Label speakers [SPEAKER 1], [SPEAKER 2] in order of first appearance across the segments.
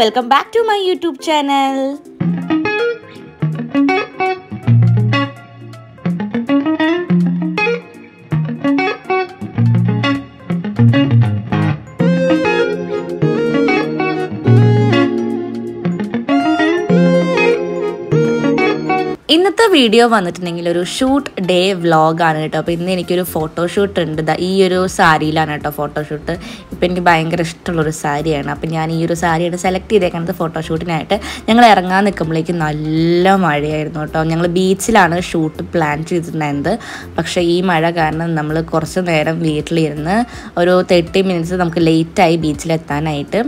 [SPEAKER 1] Welcome back to my YouTube channel ഇന്നത്തെ video വന്നിട്ടുണ്ടെങ്കിൽ ഒരു ഷൂട്ട് ഡേ വ്ളോഗാണ് കേട്ടോ. അപ്പോൾ ഇന്ന് എനിക്കൊരു ഫോട്ടോഷൂട്ട് ഉണ്ട്. ഈ ഒരു സാരിയിലാണ് കേട്ടോ ഫോട്ടോഷൂട്ട് ഇപ്പം എനിക്ക് ഭയങ്കര ഇഷ്ടമുള്ളൊരു സാരിയാണ്. അപ്പം ഞാൻ ഈ ഒരു സാരിയാണ് സെലക്ട് ചെയ്തേക്കുന്നത് ഫോട്ടോഷൂട്ടിനായിട്ട് ഞങ്ങൾ ഇറങ്ങാൻ നിൽക്കുമ്പോഴേക്കും നല്ല മഴയായിരുന്നു കേട്ടോ. ഞങ്ങൾ ബീച്ചിലാണ് ഷൂട്ട് പ്ലാൻ ചെയ്തിട്ടുണ്ടായിരുന്നത് പക്ഷേ ഈ മഴ കാരണം നമ്മൾ കുറച്ച് നേരം വീട്ടിലിരുന്ന് ഒരു തേർട്ടി മിനിറ്റ്സ് നമുക്ക് ലേറ്റായി ബീച്ചിലെത്താനായിട്ട്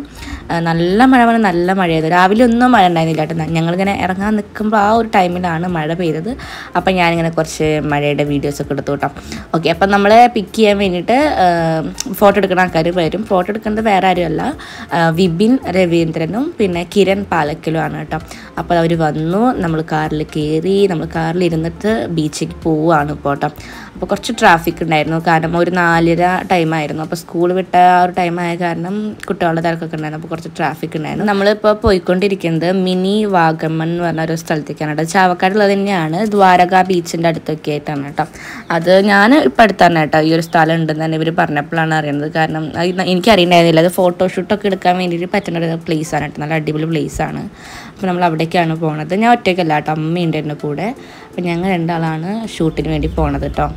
[SPEAKER 1] നല്ല മഴ പറഞ്ഞാൽ നല്ല മഴയായിരുന്നു. രാവിലെ ഒന്നും മഴ ഉണ്ടായിരുന്നില്ല കേട്ടോ. ഞങ്ങളിങ്ങനെ ഇറങ്ങാൻ നിൽക്കുമ്പോൾ ആ ഒരു ടൈമിലാണ് മഴ പെയ്തത്. അപ്പം ഞാനിങ്ങനെ കുറച്ച് മഴയുടെ വീഡിയോസൊക്കെ എടുത്തു കേട്ടോ. ഓക്കെ അപ്പം നമ്മളെ പിക്ക് ചെയ്യാൻ വേണ്ടിയിട്ട് ഫോട്ടോ എടുക്കുന്ന ആൾക്കാർ വരും. ഫോട്ടോ എടുക്കുന്നത് വേറെ ആരുമല്ല. വിപിൻ രവീന്ദ്രനും പിന്നെ കിരൺ പാലക്കലും ആണ് കേട്ടോ. അപ്പോൾ അവർ വന്നു നമ്മൾ കാറിൽ കയറി നമ്മൾ കാറിൽ ഇരുന്നിട്ട് ബീച്ചിലേക്ക് പോവുകയാണ് ഇപ്പോൾ കേട്ടോ. അപ്പോൾ കുറച്ച് ട്രാഫിക് ഉണ്ടായിരുന്നു. കാരണം ഒരു നാലര ടൈമായിരുന്നു അപ്പോൾ സ്കൂൾ വിട്ട ആ ഒരു ടൈം ആയ കാരണം കുട്ടികളുടെ തിരക്കൊക്കെ ഉണ്ടായിരുന്നു. അപ്പോൾ കുറച്ച് ട്രാഫിക് ഉണ്ടായിരുന്നു. നമ്മളിപ്പോൾ പോയിക്കൊണ്ടിരിക്കുന്നത് മിനി വാഗമൺ എന്ന് പറഞ്ഞ ഒരു സ്ഥലത്തേക്കാണ് കേട്ടോ. ചാവക്കാടുള്ളത് തന്നെയാണ്. ദ്വാരക ബീച്ചിന്റെ അടുത്തൊക്കെ ആയിട്ടാണ് കേട്ടോ. അത് ഞാൻ ഇപ്പം അടുത്താണ് കേട്ടോ. ഈ ഒരു സ്ഥലം ഉണ്ടെന്ന് തന്നെ ഇവർ പറഞ്ഞപ്പോഴാണ് അറിയുന്നത്. കാരണം അത് എനിക്കറിയണ്ടായിരുന്നില്ല. അത് ഫോട്ടോഷൂട്ടൊക്കെ എടുക്കാൻ വേണ്ടിയിട്ട് പറ്റുന്ന ഒരു പ്ലേസ് ആണ് കേട്ടോ. നല്ല അടിപൊളി പ്ലേസ് ആണ്. അപ്പോൾ നമ്മൾ അവിടേക്കാണ് പോണത്. ഞാൻ ഒറ്റയ്ക്കല്ല കേട്ടോ. അമ്മയുണ്ട് എന്റെ കൂടെ. അപ്പോൾ ഞങ്ങൾ രണ്ടാളാണ് ഷൂട്ടിന് വേണ്ടി പോണത് കേട്ടോ.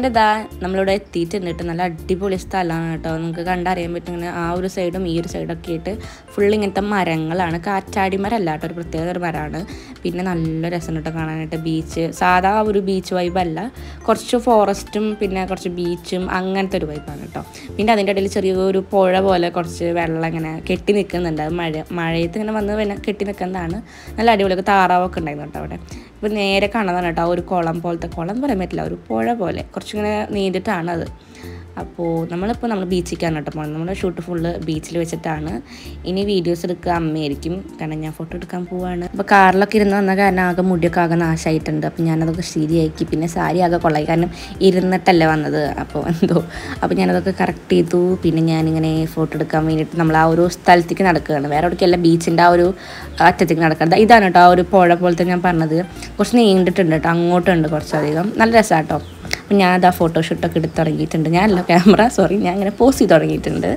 [SPEAKER 1] അങ്ങനെ ഇതാ നമ്മളിവിടെ എത്തിയിട്ടുണ്ട് കേട്ടോ. നല്ല അടിപൊളി സ്ഥലമാണ് കേട്ടോ. നിങ്ങൾക്ക് കണ്ടറിയാൻ പറ്റും ഇങ്ങനെ ആ ഒരു സൈഡും ഈ ഒരു സൈഡൊക്കെ ആയിട്ട് ഫുൾ ഇങ്ങനത്തെ മരങ്ങളാണ്. കാറ്റാടി മരം അല്ല കേട്ടോ. ഒരു പ്രത്യേക ഒരു മരമാണ്. പിന്നെ നല്ല രസം കേട്ടോ കാണാനായിട്ട്. ബീച്ച് സാധാ ഒരു ബീച്ച് വൈബല്ല കുറച്ച് ഫോറസ്റ്റും പിന്നെ കുറച്ച് ബീച്ചും അങ്ങനത്തെ ഒരു വൈബാണ് കേട്ടോ. പിന്നെ അതിന്റെ ഇടയിൽ ചെറിയൊരു പുഴ പോലെ കുറച്ച് വെള്ളം ഇങ്ങനെ കെട്ടി നിൽക്കുന്നുണ്ട്. മഴ മഴയത്ത് ഇങ്ങനെ വന്ന് കെട്ടി നിൽക്കുന്നതാണ്. നല്ല അടിപൊളിയൊക്കെ താറാവൊക്കെ ഉണ്ടായിരുന്നു കേട്ടോ അവിടെ. ഇപ്പോൾ നേരെ കാണുന്നതാണ് കേട്ടോ ഒരു കുളം പോലത്തെ കുളം എന്ന് പറയാൻ പറ്റില്ല ഒരു പുഴ പോലെ. കുറച്ചിങ്ങനെ നീണ്ടിട്ടാണ് അത് അപ്പോൾ നമ്മളിപ്പോൾ നമ്മൾ ബീച്ചിലേക്കാണ് കേട്ടോ പോകുന്നത് നമ്മുടെ ഷൂട്ട് ഫുള്ള് ബീച്ചിൽ വെച്ചിട്ടാണ്. ഇനി വീഡിയോസ് എടുക്കുക അമ്മയായിരിക്കും. കാരണം ഞാൻ ഫോട്ടോ എടുക്കാൻ പോവാണ്. അപ്പോൾ കാറിലൊക്കെ ഇരുന്ന് വന്ന കാരണം ആകെ മുടിയൊക്കെ ആകെ നാശമായിട്ടുണ്ട് അപ്പോൾ ഞാനതൊക്കെ ശരിയാക്കി. പിന്നെ സാരി ആകെ കൊള്ളായി. കാരണം ഇരുന്നിട്ടല്ലേ വന്നത്. അപ്പോൾ എന്തോ. അപ്പോൾ ഞാനതൊക്കെ കറക്റ്റ് ചെയ്തു. പിന്നെ ഞാനിങ്ങനെ ഫോട്ടോ എടുക്കാൻ വേണ്ടിയിട്ട് നമ്മൾ ആ ഒരു സ്ഥലത്തേക്ക് നടക്കുകയാണ്. വേറെ എവിടേക്കല്ല ബീച്ചിന്റെ ആ ഒരു അറ്റത്തേക്ക് നടക്കുന്നത് ഇതാണ് കേട്ടോ ആ ഒരു പുഴ പോലത്തെ ഞാൻ പറഞ്ഞത്. കുറച്ച് നീണ്ടിട്ടുണ്ട് കേട്ടോ. അങ്ങോട്ടുണ്ട് കുറച്ചധികം. നല്ല രസമാണ് കേട്ടോ. അപ്പം ഞാൻ ആ ഫോട്ടോഷൂട്ടൊക്കെ എടുത്ത് തുടങ്ങിയിട്ടുണ്ട് ഞാനല്ല ക്യാമറ സോറി ഞാൻ അങ്ങനെ പോസ്റ്റ് ചെയ്ത് തുടങ്ങിയിട്ടുണ്ട്.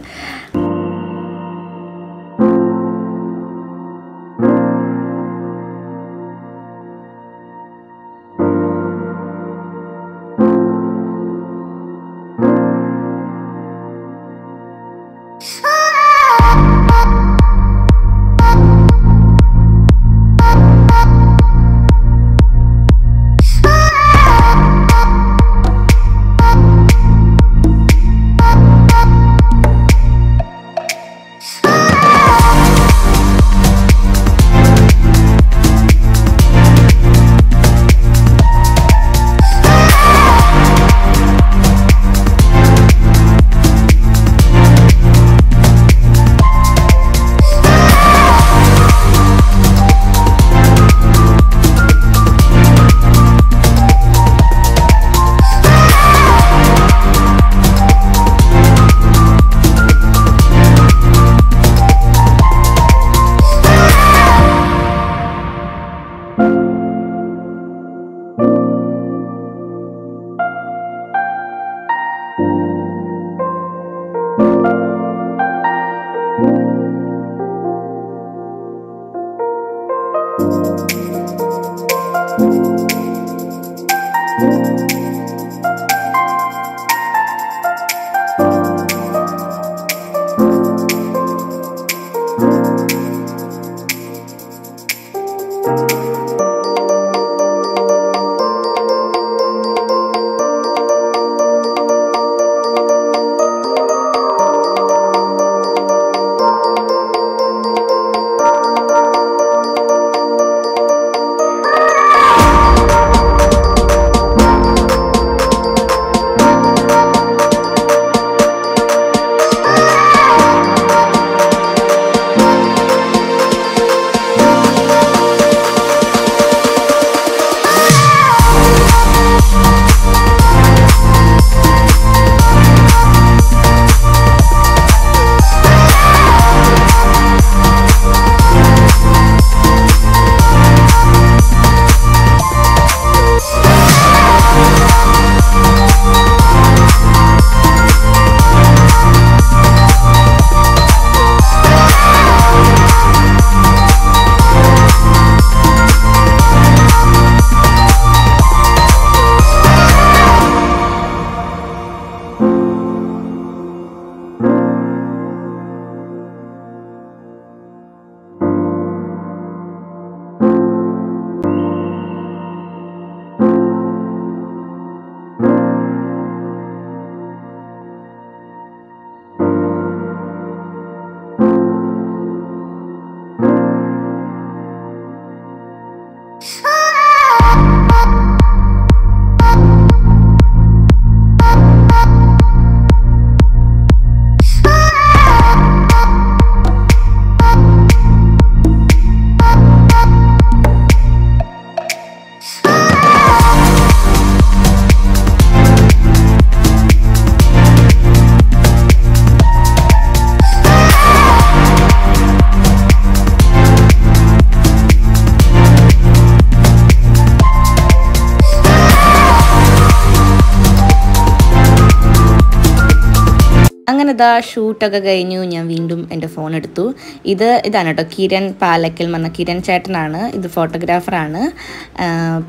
[SPEAKER 1] ഇതാ ഷൂട്ടൊക്കെ കഴിഞ്ഞു. ഞാൻ വീണ്ടും എന്റെ ഫോൺ എടുത്തു. ഇത് ഇതാണ് കേട്ടോ. കിരൺ പാലക്കൽ വന്ന കിരൺ ചേട്ടനാണ്. ഇത് ഫോട്ടോഗ്രാഫറാണ്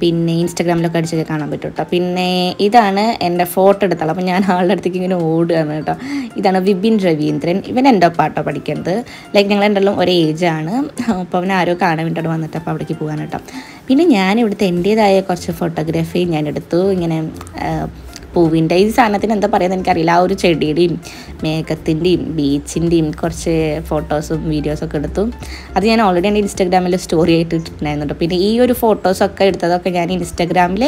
[SPEAKER 1] പിന്നെ ഇൻസ്റ്റാഗ്രാമിലൊക്കെ അടിച്ചൊക്കെ കാണാൻ പറ്റും കേട്ടോ. പിന്നെ ഇതാണ് എന്റെ ഫോട്ടോ എടുത്താൽ അപ്പോൾ ഞാൻ ആളുടെ അടുത്തേക്ക് ഇങ്ങനെ ഓടുകയാണ് കേട്ടോ. ഇതാണ് വിപിൻ രവീന്ദ്രൻ. ഇവൻ എന്റെ പാട്ടോ പഠിക്കുന്നത്. ലൈക്ക് ഞങ്ങൾ രണ്ടെല്ലാം ഒരേ ഏജാണ് അപ്പോൾ അവൻ ആരോ കാണാൻ വേണ്ടിയിട്ട് വന്നിട്ട് അപ്പോൾ അവിടേക്ക് പോകാൻ കേട്ടോ. പിന്നെ ഞാൻ ഇവിടുത്തെ എന്റേതായ കുറച്ച് ഫോട്ടോഗ്രാഫി ഞാൻ എടുത്തു. ഇങ്ങനെ പൂവിന്റെ ഈ സാധനത്തിന് എന്താ പറയുന്നത് എനിക്കറിയില്ല. ആ ഒരു ചെടിയുടെയും മേഘത്തിന്റെയും ബീച്ചിന്റെയും കുറച്ച് ഫോട്ടോസും വീഡിയോസൊക്കെ എടുത്തു. അത് ഞാൻ ഓൾറെഡി എന്റെ ഇൻസ്റ്റാഗ്രാമിൽ സ്റ്റോറി ആയിട്ട് ഇട്ടിട്ടുണ്ടായിരുന്നു പിന്നെ ഈ ഒരു ഫോട്ടോസൊക്കെ എടുത്തതൊക്കെ ഞാൻ ഇൻസ്റ്റാഗ്രാമിൽ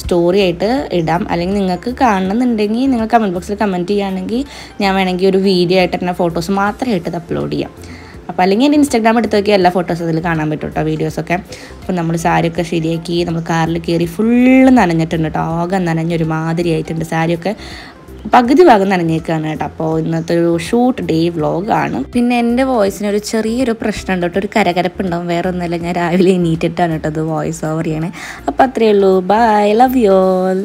[SPEAKER 1] സ്റ്റോറി ആയിട്ട് ഇടാം. അല്ലെങ്കിൽ നിങ്ങൾക്ക് കാണണമെന്നുണ്ടെങ്കിൽ നിങ്ങൾ കമന്റ് ബോക്സിൽ കമന്റ് ചെയ്യുകയാണെങ്കിൽ ഞാൻ വേണമെങ്കിൽ ഒരു വീഡിയോ ആയിട്ട് തന്നെ ഫോട്ടോസ് മാത്രമായിട്ട് ഇത് അപ്ലോഡ് ചെയ്യാം. അപ്പോൾ അല്ലെങ്കിൽ എന്റെ ഇൻസ്റ്റാഗ്രാം എടുത്ത് നോക്കിയാൽ എല്ലാ ഫോട്ടോസ് അതിൽ കാണാൻ പറ്റും കേട്ടോ വീഡിയോസൊക്കെ അപ്പോൾ നമ്മൾ സാരിയൊക്കെ ശരിയാക്കി നമ്മൾ കാറിൽ കയറി ഫുള്ള് നനഞ്ഞിട്ടുണ്ട് കേട്ടോ ആകെ നനഞ്ഞൊരു മാതിരി ആയിട്ടുണ്ട് സാരിയൊക്കെ പകുതി ഭാഗം നനഞ്ഞേക്കാണ് കേട്ടോ. അപ്പോൾ ഇന്നത്തെ ഒരു ഷൂട്ട് ഡേ വ്ളോഗാണ് പിന്നെ എന്റെ വോയിസിന് ഒരു ചെറിയൊരു പ്രശ്നം കേട്ടോ ഒരു കരകരപ്പുണ്ടാവും. വേറെ ഒന്നുമില്ല ഞാൻ രാവിലെ എണീറ്റിട്ടാണ് കേട്ടോ അത് വോയിസ് ഓവർ ചെയ്യണേ. അപ്പോൾ അത്രയേ ഉള്ളൂ. Bye love you all